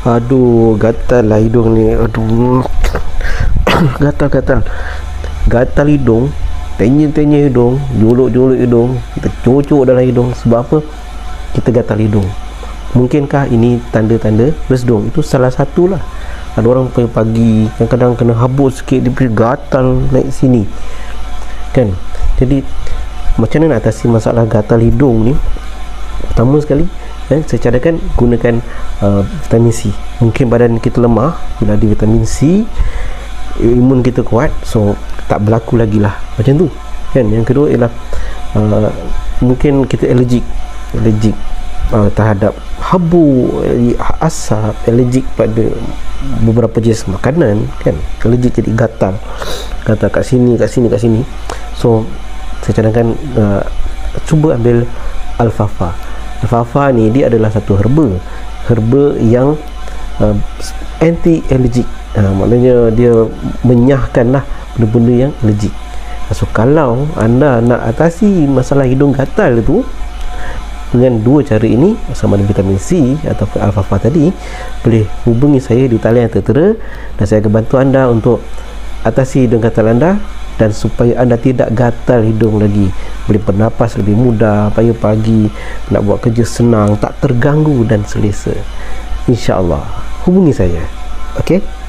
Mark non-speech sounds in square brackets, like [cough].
Aduh, gatal lah hidung ni. Aduh. [coughs] Gatal-gatal. Gatal hidung, tenya-tenya hidung, jolok-jolok hidung, kita cucuk dalam hidung. Sebab apa? Kita gatal hidung. Mungkinkah ini tanda-tanda bersedung? Itu salah satu lah. Ada orang pagi-pagi kadang-kadang kena habuk sikit dia gatal naik sini. Kan? Jadi macam mana nak atasi masalah gatal hidung ni? Pertama sekali, eh, saya cadangkan gunakan uh, vitamin C. Mungkin badan kita lemah, bila ada vitamin C, imun kita kuat, so tak berlaku lagi lah. Macam tu. Kan? Yang kedua ialah uh, mungkin kita allergic, allergic uh, terhadap habu, eh, asap, allergic pada beberapa jenis makanan kan allergic jadi gatal gatal kat sini kat sini kat sini so saya cadangkan uh, cuba ambil alfalfa alfalfa ni dia adalah satu herba. Herba yang uh, anti allergic uh, maknanya dia menyahkan lah benda-benda yang allergic. So kalau anda nak atasi masalah hidung gatal tu dengan dua cara ini sama ada vitamin C atau alfalfa tadi boleh hubungi saya di talian yang tertera dan saya akan bantu anda untuk atasi hidung gatal anda dan supaya anda tidak gatal hidung lagi. Boleh bernapas lebih mudah pagi-pagi nak buat kerja senang tak terganggu dan selesa. insyaAllah. Hubungi saya. Ok